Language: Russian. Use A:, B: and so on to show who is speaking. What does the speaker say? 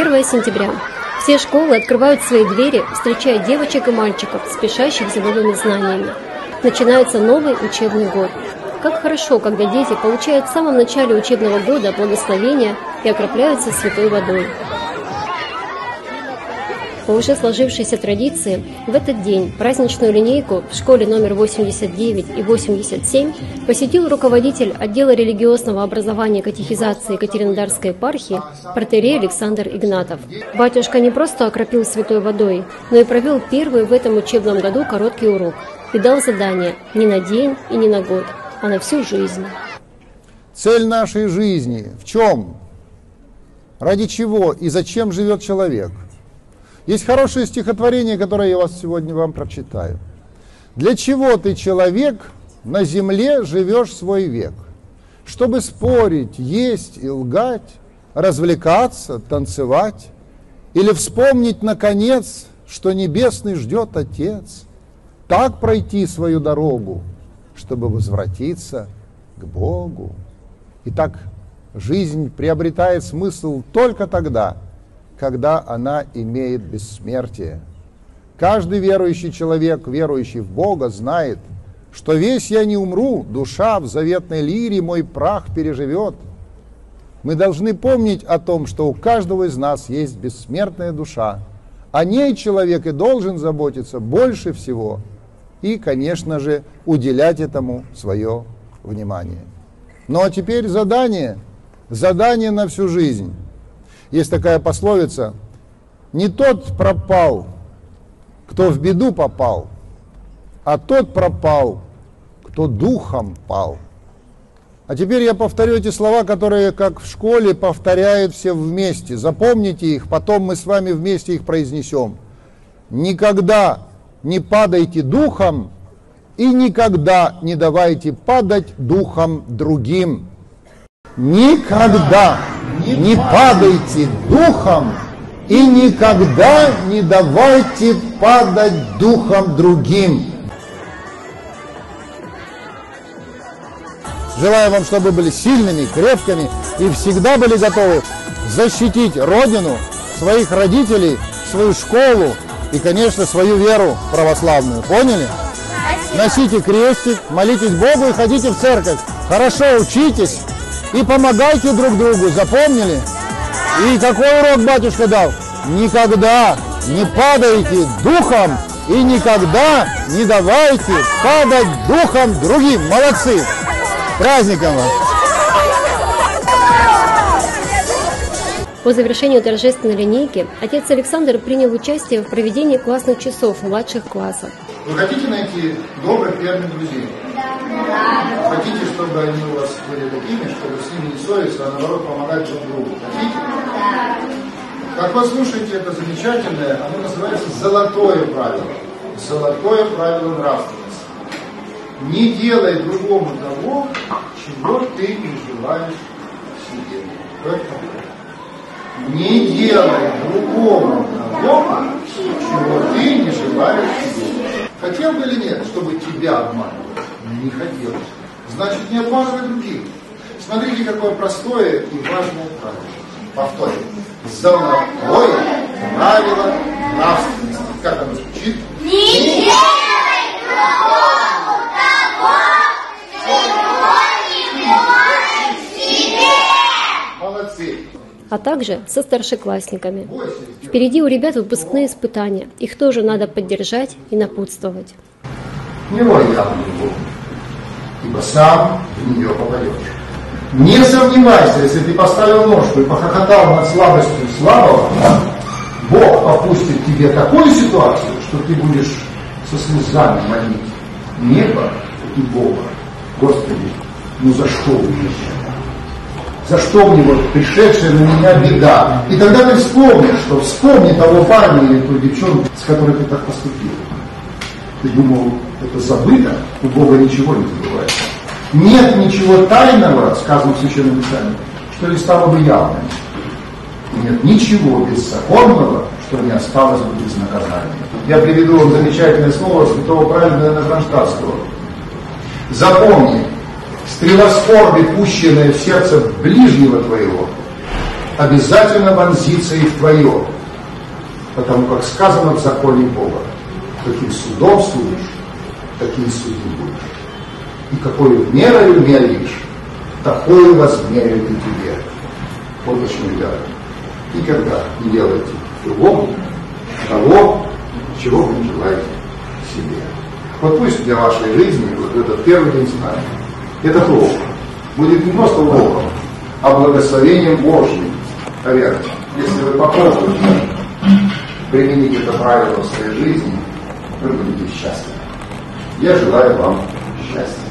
A: 1 сентября. Все школы открывают свои двери, встречая девочек и мальчиков, спешащих за новыми знаниями. Начинается новый учебный год. Как хорошо, когда дети получают в самом начале учебного года благословения и окропляются святой водой. По уже сложившейся традиции, в этот день праздничную линейку в школе номер 89 и 87 посетил руководитель отдела религиозного образования катехизации Екатеринодарской епархии протерей Александр Игнатов. Батюшка не просто окропил святой водой, но и провел первый в этом учебном году короткий урок и дал задание не на день и не на год, а на всю жизнь.
B: Цель нашей жизни в чем? Ради чего и зачем живет человек – есть хорошее стихотворение, которое я вас сегодня вам прочитаю. Для чего ты, человек, на земле живешь свой век? Чтобы спорить, есть и лгать, развлекаться, танцевать? Или вспомнить, наконец, что небесный ждет Отец? Так пройти свою дорогу, чтобы возвратиться к Богу. Итак, жизнь приобретает смысл только тогда – когда она имеет бессмертие. Каждый верующий человек, верующий в Бога, знает, что весь я не умру, душа в заветной лире мой прах переживет. Мы должны помнить о том, что у каждого из нас есть бессмертная душа. О ней человек и должен заботиться больше всего и, конечно же, уделять этому свое внимание. Ну а теперь задание, задание на всю жизнь. Есть такая пословица, не тот пропал, кто в беду попал, а тот пропал, кто духом пал. А теперь я повторю эти слова, которые, как в школе, повторяют все вместе. Запомните их, потом мы с вами вместе их произнесем. Никогда не падайте духом и никогда не давайте падать духом другим. Никогда не падайте духом и никогда не давайте падать духом другим. Желаю вам, чтобы были сильными, крепкими и всегда были готовы защитить Родину, своих родителей, свою школу и, конечно, свою веру православную. Поняли? Носите крестик, молитесь Богу и ходите в церковь. Хорошо учитесь, и помогайте друг другу, запомнили? И какой урок батюшка дал? Никогда не падайте духом и никогда не давайте падать духом другим. Молодцы! Праздником вас!
A: По завершению торжественной линейки отец Александр принял участие в проведении классных часов младших классов.
B: Вы хотите найти добрых, верных друзей? Хотите, чтобы они у вас были такими, чтобы с ними не ссориться, а наоборот помогать друг другу? Хотите? Как вы слушаете это замечательное, оно называется «золотое правило». Золотое правило нравственности. Не делай другому того, чего ты не желаешь себе. Не делай другому того, чего ты не желаешь себе. Хотел бы или нет, чтобы тебя обманывали? Не хотел. Значит, не обманывай других. Смотрите, какое простое и важное правило. Повторим. Золотое правило нравственности. Как оно звучит?
C: Не делай другому того, чего не можешь себе.
B: Молодцы
A: а также со старшеклассниками. Впереди у ребят выпускные испытания. Их тоже надо поддержать и напутствовать.
B: Не рой явную Богу, ибо сам в нее попадешь. Не сомневайся, если ты поставил ножку и похохотал над слабостью слабого, Бог попустит тебе такую ситуацию, что ты будешь со слезами молить небо и Бога. Господи, ну за что еще? за что мне вот пришедшая на меня беда. И тогда ты вспомнишь, что вспомни того парня или ту девчонку, с которой ты так поступил. Ты думал, это забыто, у Бога ничего не забывается. Нет ничего тайного, сказано в Священном Писании, что не стало бы явным. Нет ничего беззаконного, что не осталось бы без наказания. Я приведу вам замечательное слово святого праведного Кронштадтского. Запомни, стрела скорби, пущенная в сердце ближнего твоего, обязательно вонзится и в твое. Потому как сказано в законе Бога, каким судом судишь, таким судим будешь. И какую мерою меришь, такую возмерят и тебе. Почему, ребята, никогда не делайте другому того, чего вы не желаете себе. Вот пусть для вашей жизни вот этот первый день знания, этот урок будет не просто уроком, а благословением Божьим. Поверьте, если вы попробуете применить это правило в своей жизни, вы будете счастливы. Я желаю вам счастья.